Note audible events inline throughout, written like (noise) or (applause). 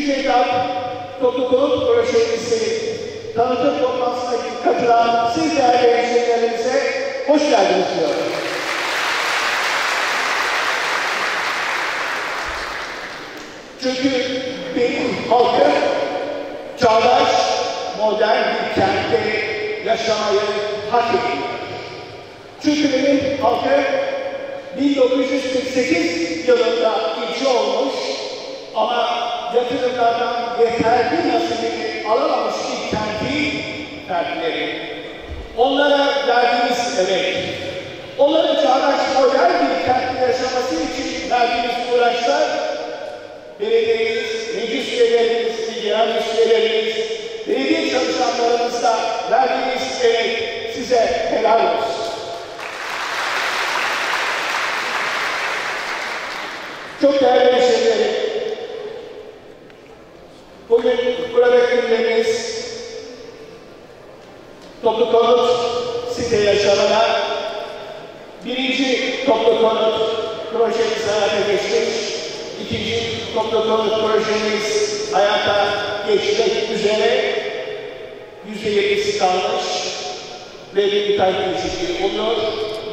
Üçüncü etap, toplu konut projemizi tanıtım toplantısına katılan siz değerli hemşehrilerimize hoş geldiniz diyorum. Çünkü benim halkım çağdaş, modern bir kentte yaşamayı hak ediyor. Çünkü benim halkım 1948 yılında ilçe olmuş ama yatırımlardan yeterli nasibini alamamış kentin fertleri. Onlara verdiğimiz emek, onların çağdaş modern bir kentte yaşaması için verdiğimiz uğraşlar belediyemiz, meclis üyelerimiz, genel üyelerimiz, belediye çalışanlarımızla verdiğiniz emek size helal olsun. Çok değerli müşterilerim, bugün burada gündemimiz toplu konut site yaşamına birinci toplu konut projemiz hayata geçmiş, ikinci toplu konut projemiz hayata geçmek üzere. Yüzde yetmesi kalmış ve bir takip değişikliği oluyor.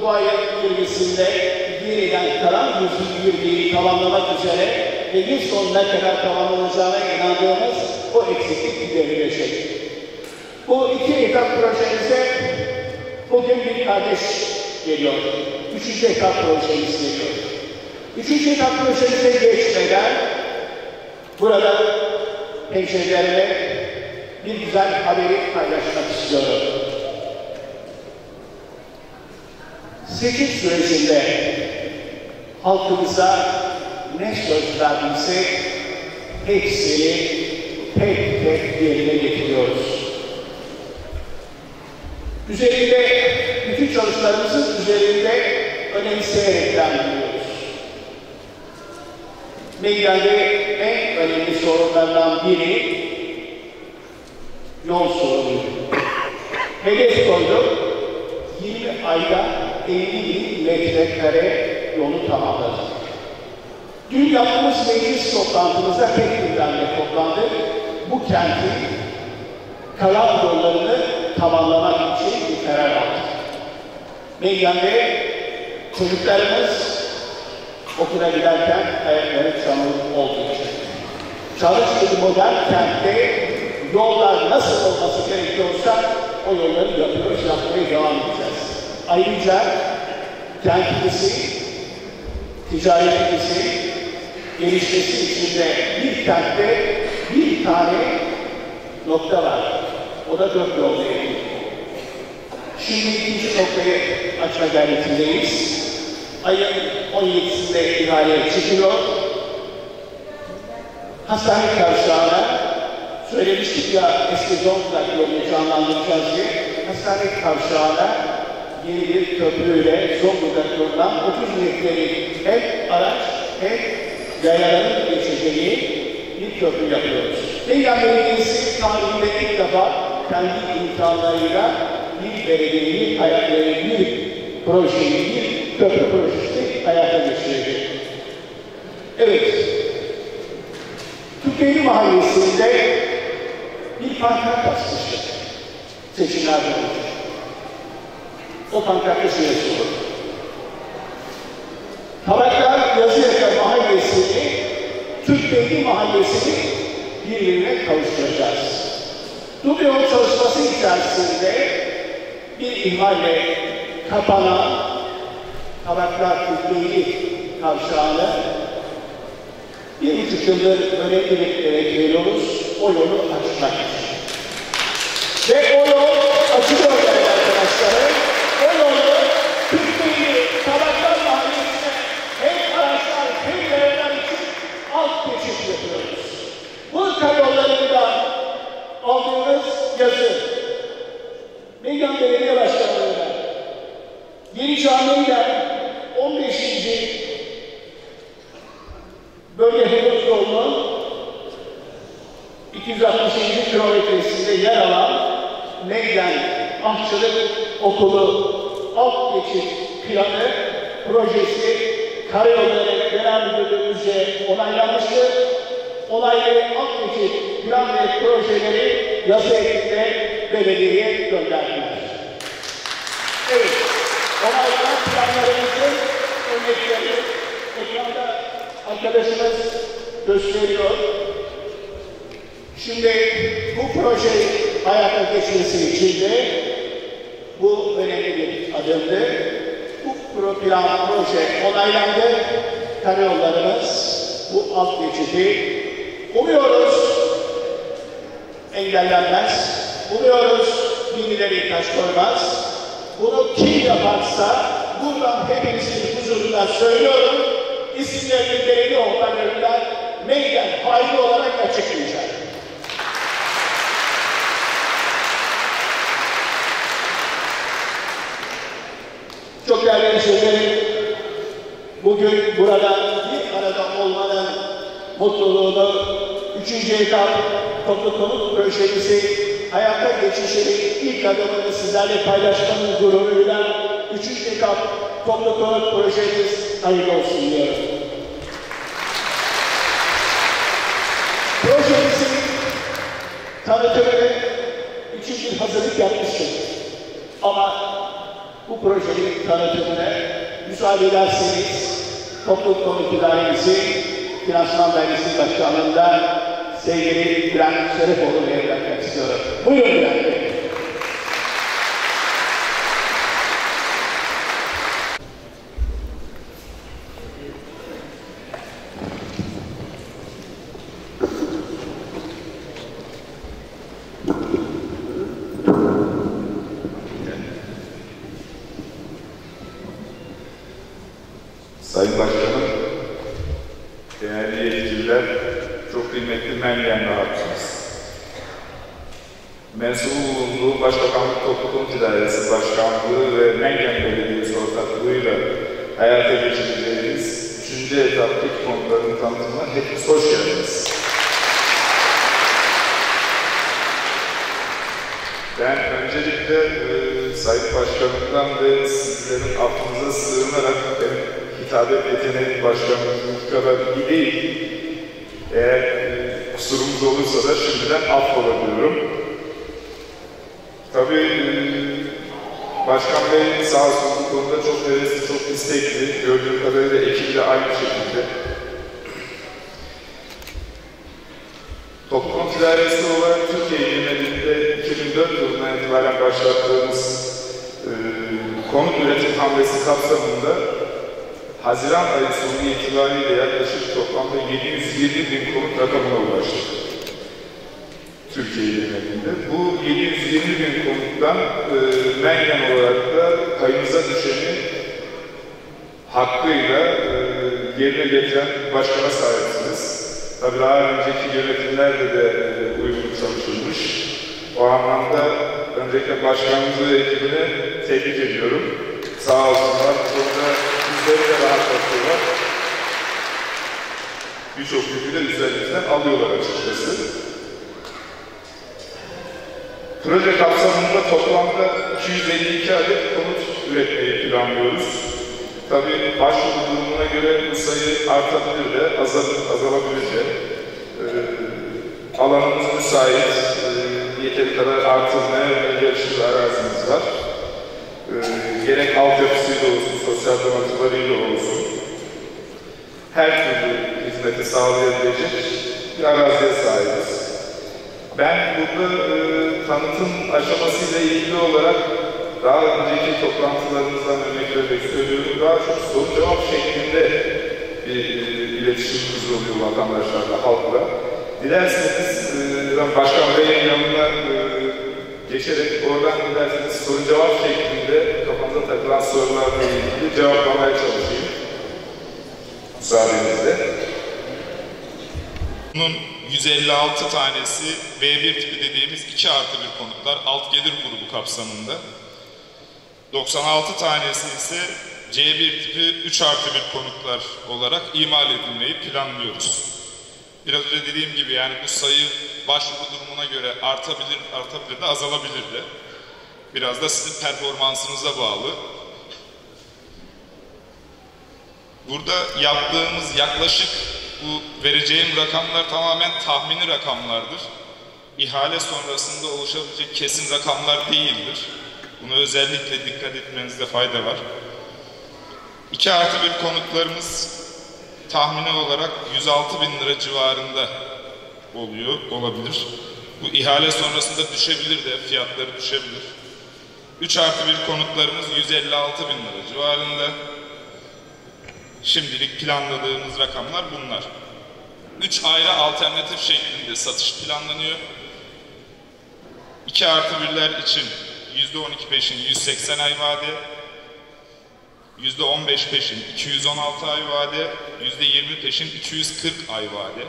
Bu ayın 20'sinde yeniden kalan yüzde yirmiyi tamamlamak üzere ve yıl sonuna kadar tamamlanacağına inandığımız o eksiklik giderilecek. Bu iki etap projemize bugün bir kardeş geliyor. Üçüncü etap projemiz geliyor. Üçüncü etap projemize geçmeden burada hemşehrilerime bir güzel haberi paylaşmak istiyorum. Seçim sürecinde halkımıza ne söz verdiyse hepsini tek tek yerine getiriyoruz. Üzerinde, bütün çalışmalarımızın üzerinde önemseyerekten biliyoruz. Meydanda en önemli sorunlardan biri yol sorunu. Hedef koyduk, 20 ayda 50 bin metrekare yolu tamamladık. Dün yaptığımız meclis toplantımızda tek gündemle toplandık. Bu kentin kalan yollarını tamamlamak için bir karar aldık. Meydanda çocuklarımız okula giderken ayakları çamur olduğu için. Çalıştığı modern kentte yollar nasıl olması gerekiyorsa o yolları yapıyoruz, yapmaya devam edeceğiz. Ayrıca kentimizi, ticaretimizi gelişmesi için de bir kentte bir tane nokta var. O da dört yol devri. Şimdi ikinci noktayı açma gayretindeyiz. Ayın 17'sinde ihaleye çıkıyor. Hastane kavşağına söylemiştik ya eski Zonguldak yolunu canlandıracağız diye hastane kavşağına yeni bir köprüyle Zonguldak yolundan 30 metrelik hem araç hem yayaların geçeceği bir köprü yapıyoruz. Belediyesi tarihinde ilk defa kendi imkanlarıyla bir belediyeyi hayatları bir projeyi, bir köprü projesi hayata geçirecek. Evet, Türkiye'li mahallesinde bir pankart asmıştık seçimlerden önce. O pankartta şöyle sorulur. Tabaklar mahallesini, Türkiye'li mahallesini birbirine kavuşturacağız. Yol çalışması içerisinde bir ihmalle kapanan Tabaklar Türkiye'li kavşağını bir buçuk yıldır önemli bekleyerek veriyoruz. O yolu açmak. Ve o yol açılıyor değerli arkadaşlarım. O yolu Türkiye'yi Tabaklar Mahallesi'ne hem araçlar hem yayalar için alt geçiş yapıyoruz. Bu karayolu Meydan Belediye Başkanlığı'na, Yeni Cami'yle 15. bölge hudut yolunun 260. kilometresinde yer alan Meydan Ahçılık Okulu alt geçit planı projesi Karayolları Genel Müdürlüğümüzce onaylanmıştır. Onaylı alt geçit plan ve projeleri yazı ekinde belediyeye gönderdiler. Evet, onaylanan planlarımızın örnekleri ekranda arkadaşımız gösteriyor. Şimdi bu proje hayata geçmesi için de bu önemli bir adımdı. Bu plan proje onaylandı. Karayollarımız bu alt geçidi umuyoruz engellenmez. Umuyoruz birileri taş koymaz. Bunu kim yaparsa buradan huzurunda söylüyorum. İsimlerini belediye organlarından meydan faili olarak açıklayacak. Çok değerli hemşehrilerim, bugün burada bir arada olmanın mutluluğunu, üçüncü etap toplu konut projemizi hayata geçişinin ilk adımını sizlerle paylaşmanın gururuyla üçüncü etap toplu konut projemiz hayırlı olsun diyorum. Projemizin tanıtımını için bir hazırlık yapmıştık. Ama bu projenin tanıtımını müsaade ederseniz Topluluk Konut İdaremizi Finansman Dairesi Başkanlığı'nda sevgili Bülent Şerefoğlu'na bırakmak istiyorum. Buyurun Bülent Bey. Sayın Başkanım, değerli yetkililer, çok kıymetli Meryem Rahatçınız. Mensubu bulunduğu Başbakanlık Topluluk İdaresi Başkanlığı ve Mengen Belediyesi ortaklığıyla hayata geçireceğimiz 3. etaptaki konuların tanıtımına hepiniz hoş geldiniz. Ben öncelikle e, Sayın Başkanımdan ve sizlerin affınıza sığınarak benim hitabet yeteneğim başkanımız kadar iyi değil. Eğer e, kusurumuz olursa da şimdiden affola diyorum. Tabii e, Başkan Bey sağ olsun bu konuda çok hevesli, çok istekli. Gördüğüm kadarıyla ekibi de aynı şekilde. Toplum ticareti olarak Türkiye genelinde 2004 yılından itibaren başlattığımız e, konut üretim hamlesi kapsamında Haziran ayı sonu itibariyle yaklaşık toplamda 720 bin konut rakamına ulaştık. Türkiye genelinde. Bu 720 bin konuttan e, mengen olarak da payımıza düşeni hakkıyla e, yerine getiren başkana sahipsiniz. Tabii daha önceki yönetimlerde de e, uygun çalışılmış. O anlamda öncelikle başkanımızı ve ekibini tebrik ediyorum. Sağ olsunlar. Bu konuda bizleri de rahatlatıyorlar. Birçok yükü de üzerimizden alıyorlar açıkçası. Proje kapsamında toplamda 252 adet konut üretmeyi planlıyoruz. Tabii başvuru durumuna göre bu sayı artabilir de azal, azalabilir de. Ee, alanımız müsait, ee, yeteri kadar artırmaya ve yarışır arazimiz var. Ee, gerek altyapısıyla olsun, sosyal donatılarıyla olsun, her türlü hizmeti sağlayabilecek bir araziye sahibiz. Ben burada e, tanıtım aşamasıyla ilgili olarak daha önceki toplantılarımızdan örnek vermek söylüyorum. Daha çok soru cevap şeklinde bir e, iletişimimiz oluyor vatandaşlarla, halkla. Dilerseniz e, ben Başkan Bey'in yanına e, geçerek oradan dilerseniz soru cevap şeklinde kafamda takılan sorularla ilgili cevaplamaya çalışayım. Müsaadenizle. Bunun 156 tanesi B1 tipi dediğimiz 2 artı 1 konutlar alt gelir grubu kapsamında. 96 tanesi ise C1 tipi 3 artı 1 konutlar olarak imal edilmeyi planlıyoruz. Biraz önce dediğim gibi yani bu sayı başvuru durumuna göre artabilir, artabilir de azalabilir de. Biraz da sizin performansınıza bağlı. Burada yaptığımız yaklaşık bu vereceğim rakamlar tamamen tahmini rakamlardır. İhale sonrasında oluşabilecek kesin rakamlar değildir. Buna özellikle dikkat etmenizde fayda var. 2 artı 1 konutlarımız tahmini olarak 106 bin lira civarında oluyor, olabilir. Bu ihale sonrasında düşebilir de, fiyatları düşebilir. 3 artı 1 konutlarımız 156 bin lira civarında. Şimdilik planladığımız rakamlar bunlar. 3 ayrı alternatif şeklinde satış planlanıyor. 2 artı 1'ler için %12 peşin 180 ay vade, %15 peşin 216 ay vade, %20 peşin 240 ay vade.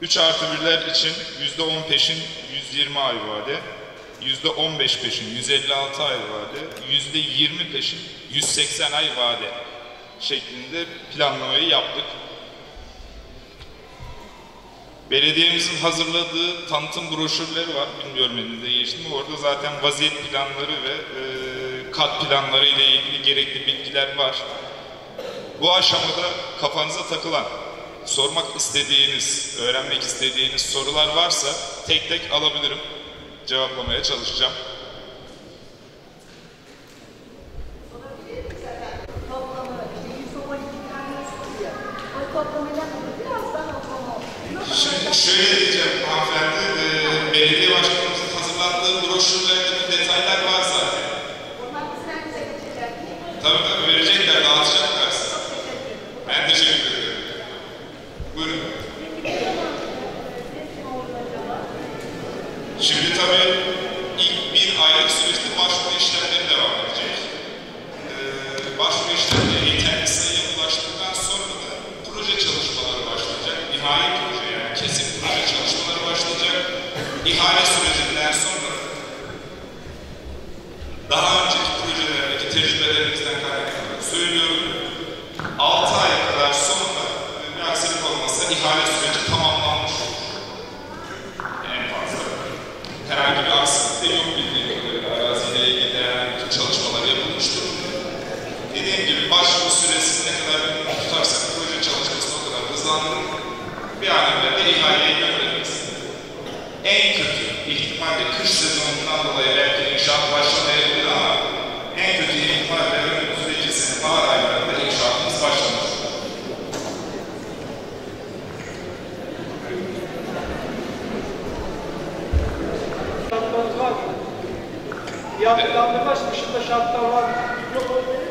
3 artı 1'ler için %10 peşin 120 ay vade, %15 peşin 156 ay vade, %20 peşin 180 ay vade şeklinde planlamayı yaptık. Belediyemizin hazırladığı tanıtım broşürleri var. Bilmiyorum elinize geçti? Orada zaten vaziyet planları ve e, kat planları ile ilgili gerekli bilgiler var. Bu aşamada kafanıza takılan, sormak istediğiniz, öğrenmek istediğiniz sorular varsa tek tek alabilirim. Cevaplamaya çalışacağım. Şimdi şöyle diyeceğim hanımefendi, e, belediye başkanımızın hazırlattığı broşürlerde bu detaylar var zaten. Tabii tabii verecekler, dağıtacaklar size. Ben teşekkür ederim. Buyurun. Şimdi tabii ilk bir aylık süreçte başvuru işlemleri devam edecek. Ee, başvuru işlemleri yeterli sayıya ulaştıktan sonra da proje çalışmaları başlayacak. İhale proje yani kesin proje çalışmaları başlayacak. İhale sürecinden sonra daha önceki projelerdeki tecrübelerimizden kaynaklanan söylüyorum. 6 ay kadar sonra bir aksilik olmazsa ihale süreci tamamlanmış olur. En fazla. Herhangi bir aksilik de yok bildiğim kadarıyla. Araziyle ilgili herhangi bir çalışmalar yapılmıştır. Dediğim gibi başvuru süresi ne kadar tutarsak proje çalışması o kadar hızlandırır. Bir an evvel de ihaleye göndeririz. En kötü ihtimalle kış sezonundan dolayı belki inşaat başlamayabilir ama en kötü ihtimalle önümüzdeki sene bahar aylarında inşaatımız başlamış. Şartlarınız var mı? Ya planlama dışında şartlar var? Yok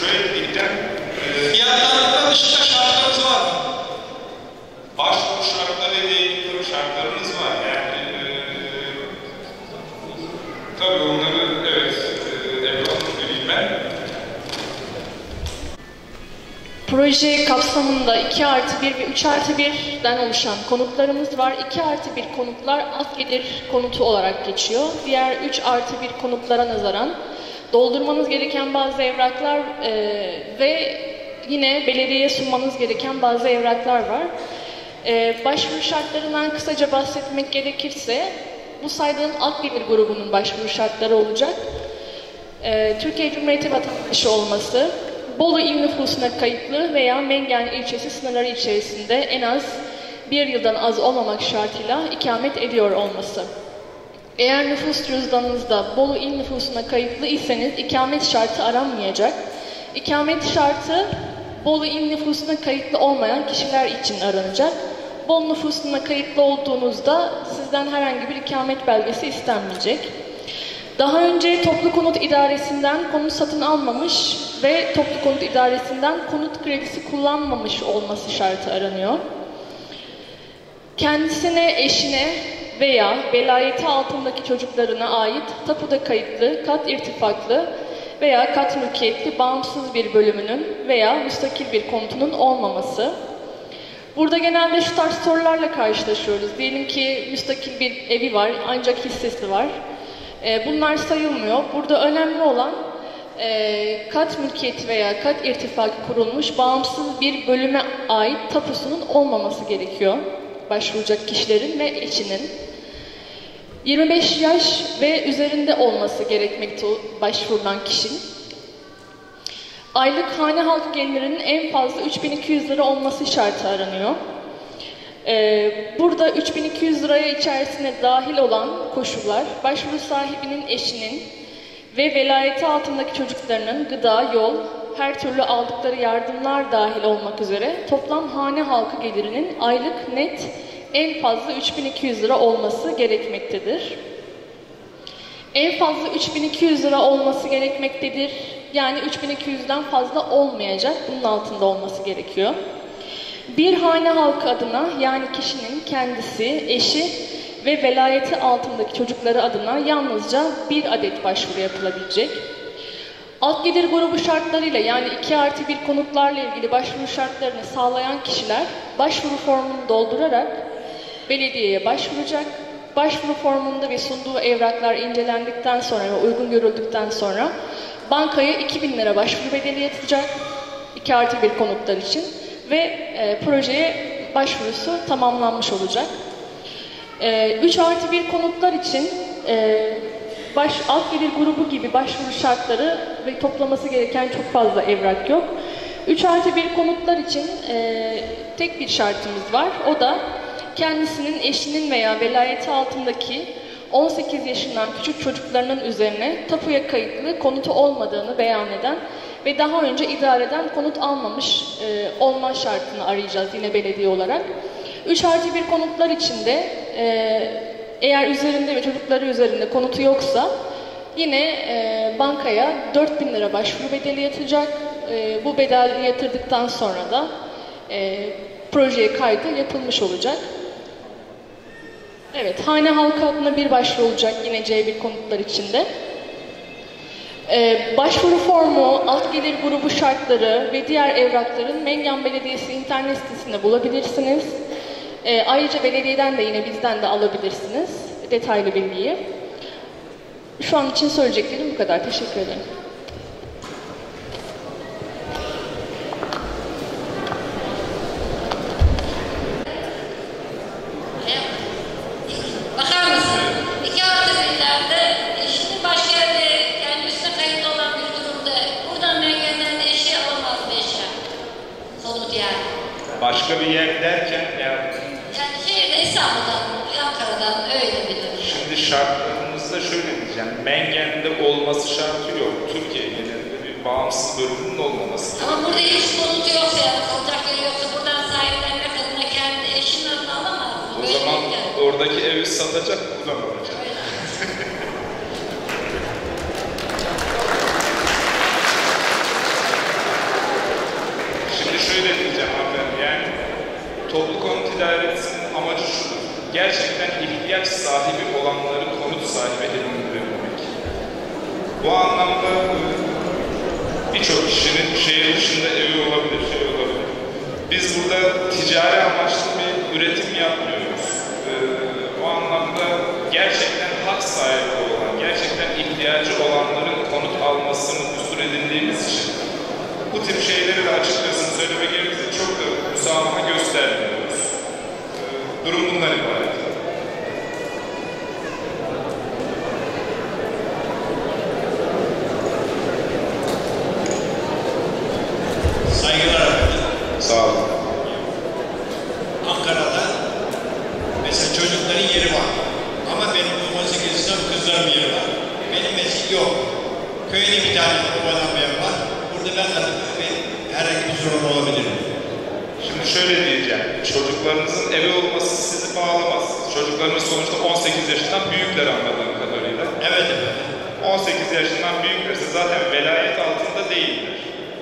Şöyle diyeceğim. E, Fiyatlandırma dışında şartlarınız var mı? başvuru şartları ile şartlarımız var. Yani e, tabii onları evet e, ben. Proje kapsamında 2 artı 1 ve 3 artı 1'den oluşan konutlarımız var. 2 artı 1 konutlar alt konutu olarak geçiyor. Diğer 3 artı 1 konutlara nazaran doldurmanız gereken bazı evraklar e, ve yine belediyeye sunmanız gereken bazı evraklar var. E, başvuru şartlarından kısaca bahsetmek gerekirse bu saydığım alt gelir grubunun başvuru şartları olacak. Ee, Türkiye Cumhuriyeti vatandaşı olması, Bolu il nüfusuna kayıtlı veya Mengen ilçesi sınırları içerisinde en az bir yıldan az olmamak şartıyla ikamet ediyor olması. Eğer nüfus cüzdanınızda Bolu il nüfusuna kayıtlı iseniz ikamet şartı aranmayacak. İkamet şartı Bolu il nüfusuna kayıtlı olmayan kişiler için aranacak. Bolu nüfusuna kayıtlı olduğunuzda sizden herhangi bir ikamet belgesi istenmeyecek. Daha önce Toplu Konut İdaresi'nden konut satın almamış ve Toplu Konut İdaresi'nden konut kredisi kullanmamış olması şartı aranıyor. Kendisine, eşine veya velayeti altındaki çocuklarına ait tapuda kayıtlı, kat irtifaklı veya kat mülkiyetli bağımsız bir bölümünün veya müstakil bir konutunun olmaması. Burada genelde şu tarz sorularla karşılaşıyoruz. Diyelim ki müstakil bir evi var ancak hissesi var. E, bunlar sayılmıyor. Burada önemli olan e, kat mülkiyeti veya kat irtifakı kurulmuş bağımsız bir bölüme ait tapusunun olmaması gerekiyor. Başvuracak kişilerin ve eşinin. 25 yaş ve üzerinde olması gerekmekte başvurulan kişinin. Aylık hane halk gelirinin en fazla 3200 lira olması şartı aranıyor. Ee, burada 3200 liraya içerisine dahil olan koşullar, başvuru sahibinin eşinin ve velayeti altındaki çocuklarının gıda, yol, her türlü aldıkları yardımlar dahil olmak üzere toplam hane halkı gelirinin aylık net en fazla 3200 lira olması gerekmektedir. En fazla 3200 lira olması gerekmektedir. Yani 3200'den fazla olmayacak, bunun altında olması gerekiyor. Bir hane halkı adına yani kişinin kendisi, eşi ve velayeti altındaki çocukları adına yalnızca bir adet başvuru yapılabilecek. Alt gelir grubu şartlarıyla yani 2 artı 1 konutlarla ilgili başvuru şartlarını sağlayan kişiler başvuru formunu doldurarak belediyeye başvuracak. Başvuru formunda ve sunduğu evraklar incelendikten sonra ve uygun görüldükten sonra bankaya 2000 lira başvuru bedeli yatacak 2 artı 1 konutlar için ve e, projeye başvurusu tamamlanmış olacak. E, 3 artı 1 konutlar için e, baş, alt gelir grubu gibi başvuru şartları ve toplaması gereken çok fazla evrak yok. 3 artı 1 konutlar için e, tek bir şartımız var. O da kendisinin eşinin veya velayeti altındaki 18 yaşından küçük çocuklarının üzerine tapuya kayıtlı konutu olmadığını beyan eden ve daha önce idareden konut almamış e, olma şartını arayacağız yine belediye olarak. 3 artı 1 konutlar içinde e, eğer üzerinde ve çocukları üzerinde konutu yoksa yine e, bankaya 4000 lira başvuru bedeli yatacak. E, bu bedeli yatırdıktan sonra da e, projeye kaydı yapılmış olacak. Evet, hane halkı adına bir başvuru olacak yine C1 konutlar içinde. Ee, başvuru formu, alt gelir grubu şartları ve diğer evrakların Mengen Belediyesi internet sitesinde bulabilirsiniz. Ee, ayrıca belediyeden de yine bizden de alabilirsiniz detaylı bilgiyi. Şu an için söyleyeceklerim bu kadar. Teşekkür ederim. Bakar mısın? İki hafta birlerde eşinin başka yerde kendi üstüne kayıtlı olan bir durumda buradan mengenlerinde eşya alamaz bir eşya. Somut yani. Başka bir yer derken yani Yani şehirde İstanbul'dan, Ankara'dan öyle bir durum. şimdi şartlarımızda şöyle diyeceğim. Mengen'de olması şartı yok. Türkiye genelinde bir bağımsız bölümünün olmaması. Ama burada hiç konut yoksa yani kalacak yeri yoksa buradan sahiplenmek adına kendi eşinin adına alamaz. mı? O Böyle zaman bir yer. Satacak, buradan alacak. (laughs) Şimdi şöyle diyeceğim hanımefendi, yani toplu konut idaresinin amacı şudur. Gerçekten ihtiyaç sahibi olanları konut sahibi edindirebilmek. Bu anlamda e, birçok kişinin şehir dışında evi olabilir, şey olabilir. Biz burada ticari amaçlı bir üretim yapmıyoruz. Ee, o anlamda gerçekten hak sahibi olan, gerçekten ihtiyacı olanların konut almasını usul edindiğimiz için bu tip şeyleri de açıkçası söylemek gerekirse çok da müsamaha göstermiyoruz. Ee, durum bundan ibaret. Saygılar. Sağ olun. Ankara'da mesela çocukların yeri var. Ama benim 18 var. Benim mescid yok. Köyde bir tane babadan bir var. Burada ben de herhangi bir sorun olabilir? Şimdi şöyle diyeceğim. Çocuklarınızın evi olması sizi bağlamaz. Çocuklarınız sonuçta 18 yaşından büyükler anladığım kadarıyla. Evet efendim. 18 yaşından büyüklerse zaten velayet altında değiller.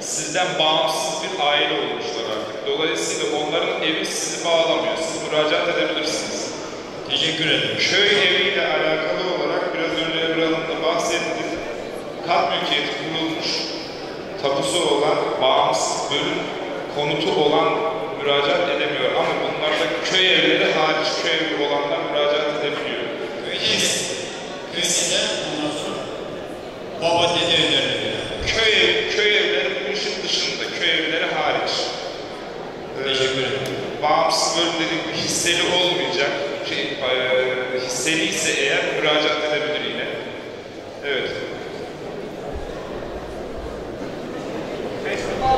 Sizden bağımsız bir aile olmuşlar artık. Dolayısıyla onların evi sizi bağlamıyor. Siz müracaat edebilirsiniz. Teşekkür ederim. Köy eviyle alakalı olarak biraz önce Ebru Hanım da bahsetti. Kat mülkiyeti kurulmuş, tapusu olan, bağımsız bölüm konutu olan müracaat edemiyor. Ama bunlarda köy evleri hariç köy evi olanlar müracaat edebiliyor. Köyde mi? Köyde de ondan sonra baba dede evlerinde. Köy, ev, köy evleri bu işin dışında, köy evleri hariç. Ee, Teşekkür ederim. Bağımsız bölümlerin hisseli olmayacak. Şey, e, hisseli ise eğer müracaat edebilir yine. Evet. Teslimatınızı kaç ay içerisinde yaparsınız? Gösterebilirsiniz. Duygu yorumları. Teslim, teslimatınızı ne kadar ayırıyorsunuz? Tabii ihale sürecine bağlı. İhalesi ne zaman yapılır öngöremem ama e, eğer herhangi bir aksilik çıkmazsa e, en fazla 6 ay içinde ihalesini yaparız.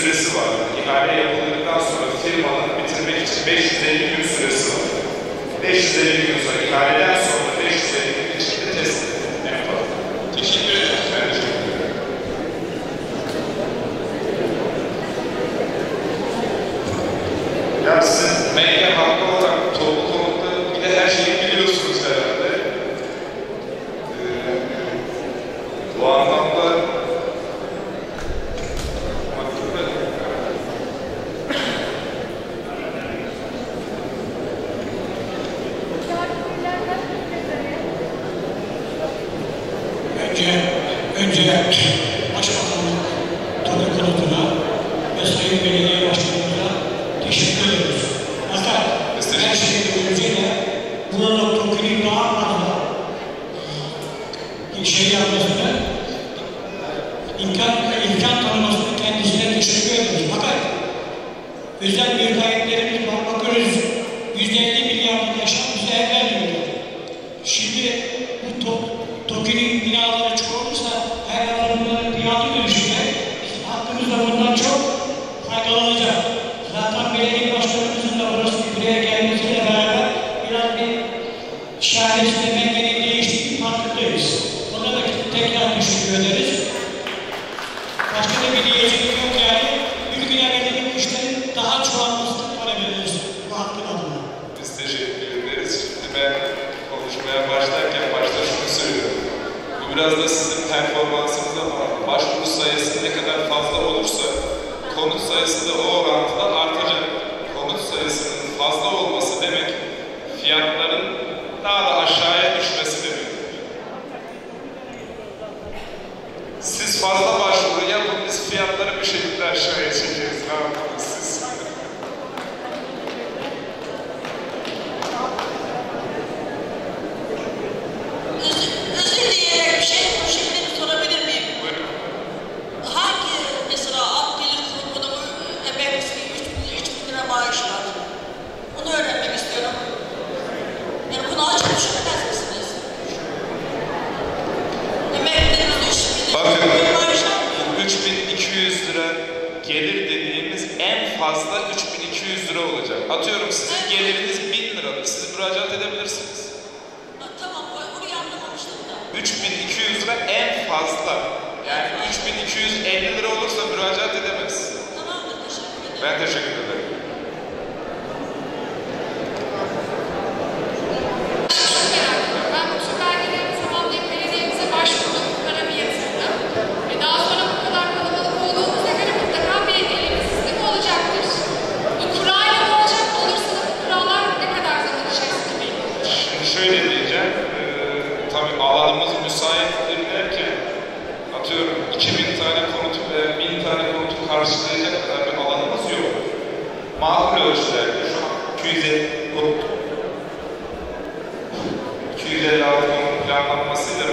süresi var. İhale yapıldıktan sonra firmanın bitirmek için 550 gün süresi var. 550 gün sonra ihaleden sonra 550 gün içinde teslim en fazla. Teşekkür ederim. Ben teşekkür ederim. Ya siz medya halkı olarak toplu konutta bir de her şeyi biliyorsunuz herhalde. Ee, bu anlamda Bakın, Önce, önce Başbakanlık Tadı Konutuna ve Sayın Belediye Başkanımıza teşekkür ediyoruz. Fakat her şeyden önce de buna da TOKİ'nin daha fazla şey yapmasını, imkan, imkan tanımasını kendisine teşekkür ediyoruz. Fakat özel bir kayıtlarımız var. Bakıyoruz yüzde elli milyarlık yaşam bize el vermiyor. Şimdi bu to TOKİ'nin binaları çoğalırsa her an bunların binalı dönüşünde bizim hakkımız da bundan çok faydalanacak. Zaten belediye başkanımızın da burası buraya gelmesiyle beraber biraz bir şahesinde mengenin değiştiğini farkındayız. Ona da tekrar teşekkür ederiz. Başka da bir diyeceğim yok yani. Ülküne belediye işlerin daha çoğalmasını talep ederiz bu hakkın adına. Biz teşekkür ederiz. Şimdi ben konuşmaya başlarken başta şunu söylüyorum. Bu biraz da sizin performansınıza bağlı. Başvuru sayısı ne kadar fazla olursa konut sayısı da o orantıda artacak. Konut sayısının fazla olması demek fiyatların daha da aşağıya düşmesi demek. Siz fazla başvuru yapın, biz fiyatları bir şekilde aşağıya çekeriz yapalım siz? Özür, özür dileyerek bir şey konuşabilir sorabilir miyim? Buyurun. Hangi mesela alt gelir grubunda bu emeklisinin 3 bin, 3 bin lira maaşı var? Onu öğrenmek istiyorum. Yani bunu açık düşünemez misiniz? Emeklilerin 3 bin Bakın. lira maaşı var mı? 3200 lira gelir dediğimiz en fazla 3200 lira olacak. Atıyorum sizin geliriniz 1000 liradır. Siz müracaat edebilirsiniz. Ha, Tamam, bunu yanlamamıştım da. 3200 lira en fazla. Yani 3250 lira olursa müracaat edemez. Tamamdır, teşekkür ederim. Ben teşekkür ederim. Ben bu tür belgelerimi tamamlayıp belediyemize başvurdum, paramı yatırdım. Ve daha sonra bu kadar kalabalık olduğumuza göre mutlaka bir eleme sistemi olacaktır. Bu kurayla mı olacak olursa da bu kurallar ne kadar zaman içerisinde belli olur? Şimdi şöyle diyeceğim. Ee, tabii alanımız müsaittir derken atıyorum 2000 tane konut ve 1000 tane konutu karşılayacak kadar bir alanımız yok. Makul ölçülerde şu an 250 konut 256 konut planlanmasıyla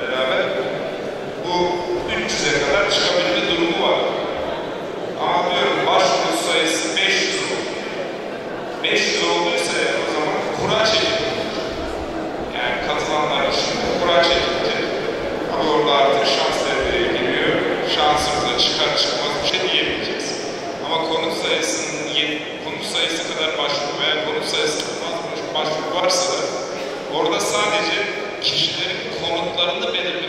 beraber, bu 300'e kadar çıkabilme durumu var. Ama diyorum başvuru sayısı 500 oldu. 500 olduysa o zaman kura çekilir. Yani katılanlar için kura çekilecek. Ama orada artık şans devreye. Şansımıza çıkar çıkmaz bir şey diyemeyeceğiz. Ama konut sayısının yet- konut sayısı kadar başvuru veya konut sayısından fazla başvuru varsa da orada sadece kişilerin konutlarını belirlemeye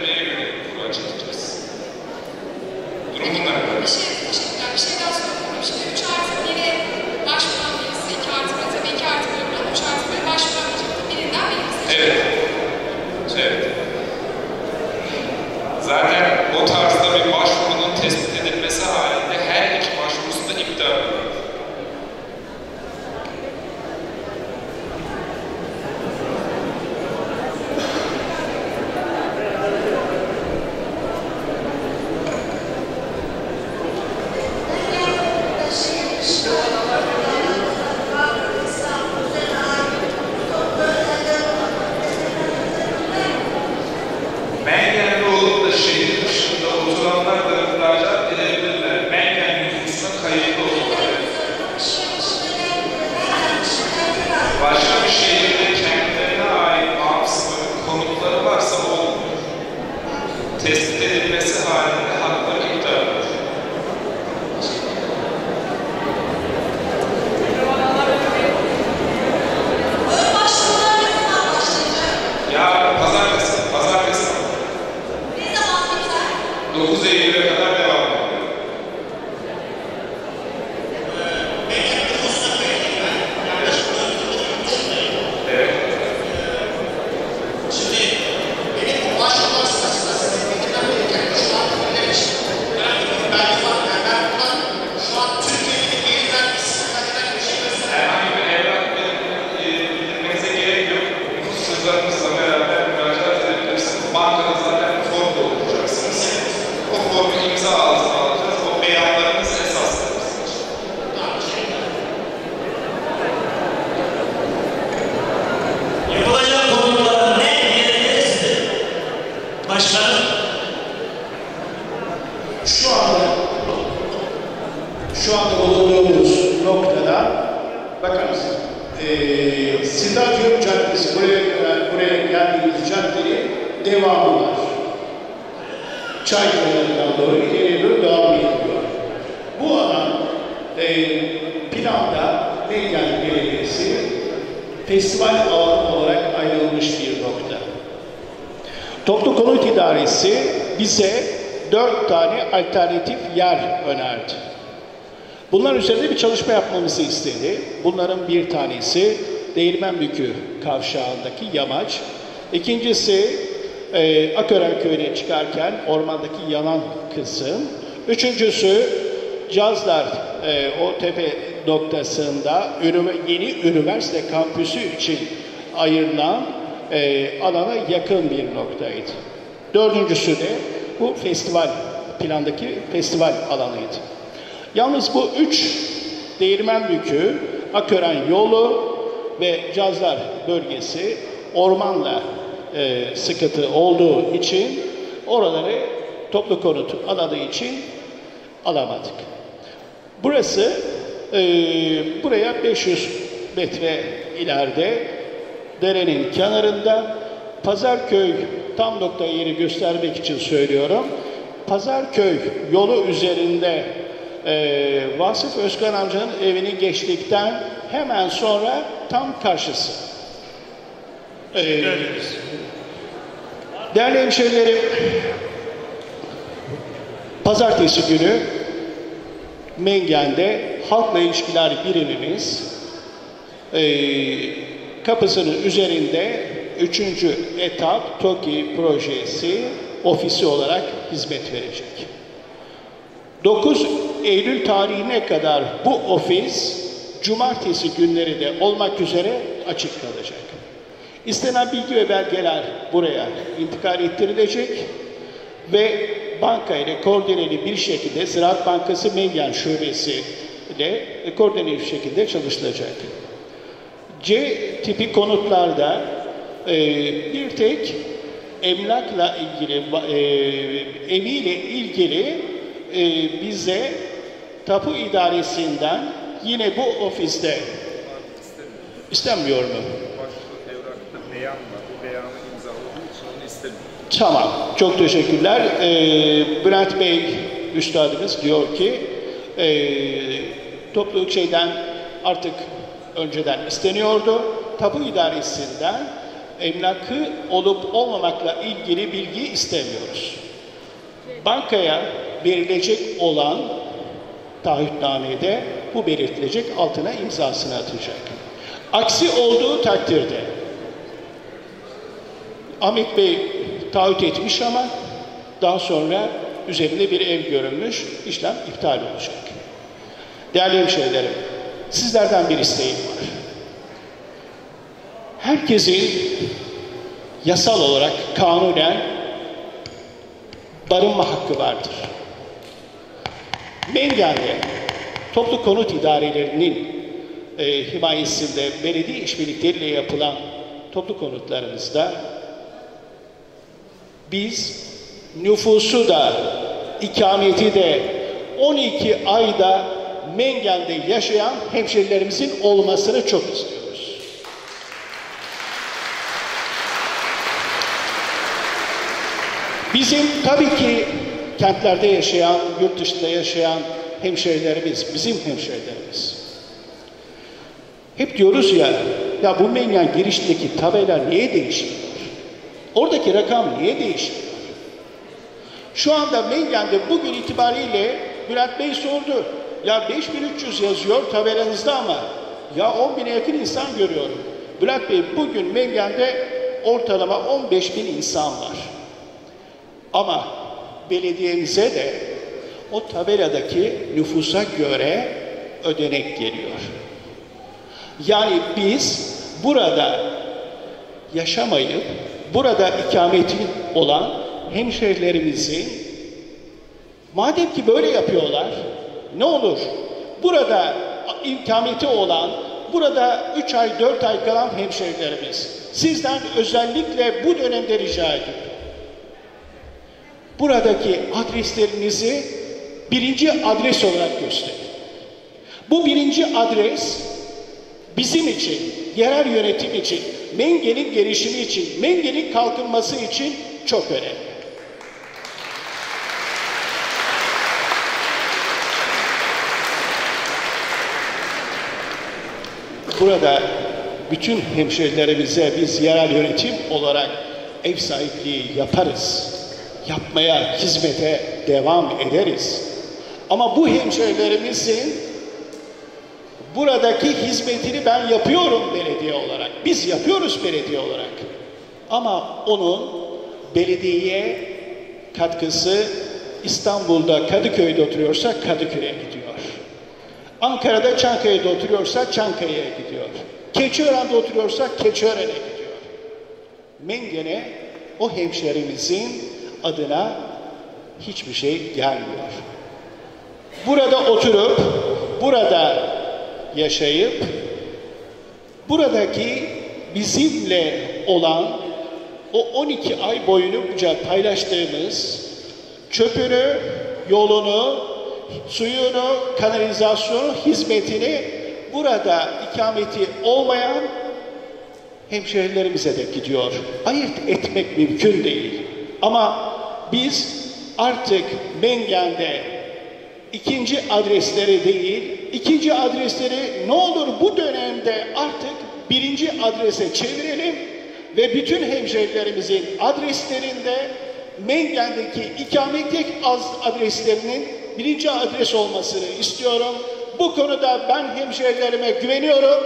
çalışma yapmamızı istedi. Bunların bir tanesi Değirmenbükü kavşağındaki yamaç. İkincisi e, Akören köyüne çıkarken ormandaki yanan kısım. Üçüncüsü Cazlar e, o tepe noktasında yeni üniversite kampüsü için ayrılan e, alana yakın bir noktaydı. Dördüncüsü de bu festival, plandaki festival alanıydı. Yalnız bu üç Değirmenbükü, Akören yolu ve Cazlar bölgesi ormanla e, sıkıntı olduğu için oraları toplu konut aladığı için alamadık. Burası e, buraya 500 metre ileride derenin kenarında Pazarköy tam nokta yeri göstermek için söylüyorum. Pazarköy yolu üzerinde e, Vasıf Özkan amcanın evini geçtikten hemen sonra tam karşısı. E, değerli hemşehrilerim, pazartesi günü Mengen'de Halkla İlişkiler Birimimiz e, kapısının üzerinde üçüncü etap TOKİ projesi ofisi olarak hizmet verecek. 9 Eylül tarihine kadar bu ofis cumartesi günleri de olmak üzere açık kalacak. İstenen bilgi ve belgeler buraya intikal ettirilecek ve banka ile koordineli bir şekilde Ziraat Bankası Mengen Şubesi ile koordineli bir şekilde çalışılacak. C tipi konutlarda e, bir tek emlakla ilgili, e, eviyle ilgili e, bize tapu idaresinden yine bu ofiste istenmiyor mu? Başvuru evrakta beyan var. Bu beyanı imzaladığı için onu istemiyor. Tamam, çok teşekkürler. Ee, Bülent Bey üstadımız diyor ki e, toplu şeyden artık önceden isteniyordu. Tapu idaresinden emlakı olup olmamakla ilgili bilgi istemiyoruz. Bankaya verilecek olan taahhütnamede bu belirtilecek altına imzasını atacak. Aksi olduğu takdirde Ahmet Bey taahhüt etmiş ama daha sonra üzerinde bir ev görünmüş, işlem iptal olacak. Değerli hemşehrilerim, sizlerden bir isteğim var. Herkesin yasal olarak kanunen barınma hakkı vardır. Mengen'de toplu konut idarelerinin e, himayesinde belediye işbirlikleriyle yapılan toplu konutlarımızda biz nüfusu da ikameti de 12 ayda Mengen'de yaşayan hemşerilerimizin olmasını çok istiyoruz. Bizim tabii ki kentlerde yaşayan, yurt dışında yaşayan hemşerilerimiz, bizim hemşerilerimiz. Hep diyoruz ya, ya bu Mengen girişteki tabela niye değişiyor? Oradaki rakam niye değişiyor? Şu anda Mengen'de bugün itibariyle Bülent Bey sordu. Ya 5300 yazıyor tabelanızda ama ya 10 bine yakın insan görüyorum. Bülent Bey bugün Mengen'de ortalama 15 bin insan var. Ama belediyemize de o tabeladaki nüfusa göre ödenek geliyor. Yani biz burada yaşamayıp burada ikameti olan hemşehrilerimizin madem ki böyle yapıyorlar ne olur burada imkameti olan burada 3 ay 4 ay kalan hemşehrilerimiz sizden özellikle bu dönemde rica ediyorum. Buradaki adreslerinizi birinci adres olarak gösterin. Bu birinci adres bizim için, yerel yönetim için, Mengen'in gelişimi için, Mengen'in kalkınması için çok önemli. Burada bütün hemşehrilerimize biz yerel yönetim olarak ev sahipliği yaparız. Yapmaya, hizmete devam ederiz. Ama bu hemşehrilerimizin buradaki hizmetini ben yapıyorum belediye olarak. Biz yapıyoruz belediye olarak. Ama onun belediyeye katkısı İstanbul'da Kadıköy'de oturuyorsa Kadıköy'e gidiyor. Ankara'da Çankaya'da oturuyorsa Çankaya'ya gidiyor. Keçiören'de oturuyorsa Keçiören'e gidiyor. Mengen'e o hemşerimizin adına hiçbir şey gelmiyor. Burada oturup, burada yaşayıp, buradaki bizimle olan o 12 ay boyunca paylaştığımız çöpünü, yolunu, suyunu, kanalizasyonu, hizmetini burada ikameti olmayan hemşehrilerimize de gidiyor. Ayırt etmek mümkün değil. Ama biz artık Mengen'de ikinci adresleri değil, ikinci adresleri ne olur bu dönemde artık birinci adrese çevirelim ve bütün hemşehrilerimizin adreslerinde Mengen'deki ikametlik adreslerinin birinci adres olmasını istiyorum. Bu konuda ben hemşehrilerime güveniyorum.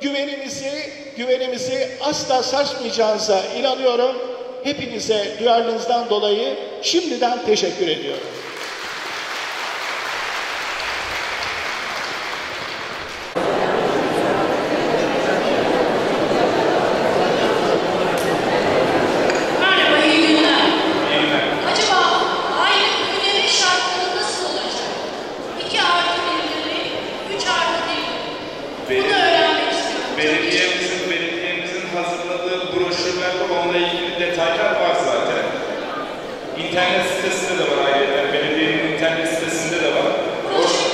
Güvenimizi, güvenimizi asla sarsmayacağınıza inanıyorum. Hepinize duyarlılığınızdan dolayı şimdiden teşekkür ediyorum. Merhaba, iyi günler. Acaba aynı ürünlerin şartları nasıl olacak? 2 artı 1 mi? 3 artı 1 mi? Bunu öğrenmek istiyorum. Belediyemizin, belediyemizin hazırladığı broşürlerde onunla ilgili detaylar var zaten. İnternet sitesinde de var ayrıca. Belediyenin internet sitesinde de var. Broşür,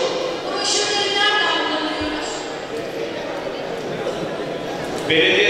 broşürleri nereden bulabiliyoruz? Belediyeden